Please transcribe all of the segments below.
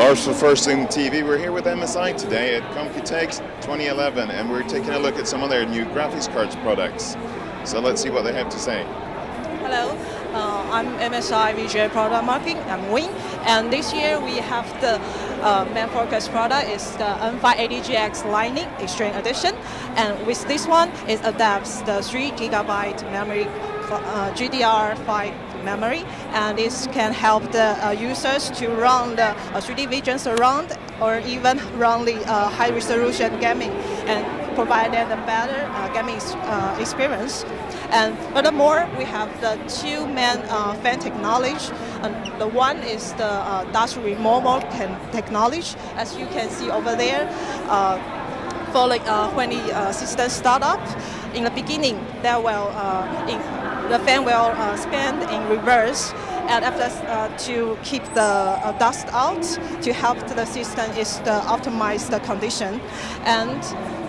Marshall First in TV. We're here with MSI today at Computex 2011 and we're taking a look at some of their new graphics cards products. So let's see what they have to say. Hello, uh, I'm MSI Visual Product Marketing, I'm Wing, and this year we have the uh, main focus product is the N580GX Lightning Xtreme Edition, and with this one it adapts the 3 gigabyte memory uh, GDDR5 memory, and this can help the uh, users to run the 3D uh, Vision Surround or even run the uh, high resolution gaming. And provide them better uh, gaming experience. And furthermore, we have the two main uh, fan technology. The one is the uh, dust removal technology, as you can see over there. Uh, for like uh, when the uh, system start up, in the beginning, there will uh, in, the fan will uh, spin in reverse and after uh, to keep the uh, dust out to help the system is to optimize the condition and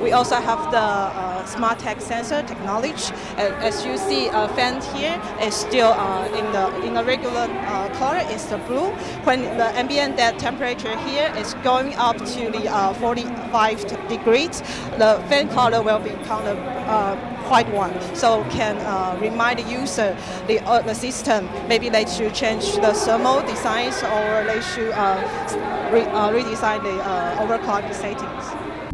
we also have the uh, smart tech sensor technology. as you see, a fan here is still uh, in the in a regular uh, color. It's the blue. When the ambient temperature here is going up to the uh, 45 degrees, the fan color will become a uh, white one. So can uh, remind the user the the system. Maybe they should change the thermal designs or they should re redesign the overclock settings.